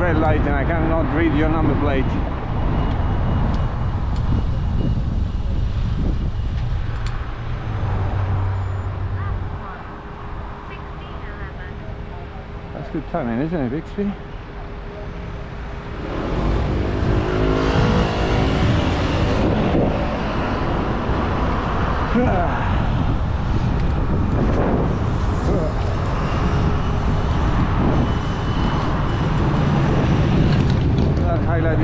red light and I cannot read your number plate. That's good timing, isn't it, Bixby? Ah. إلى ديجا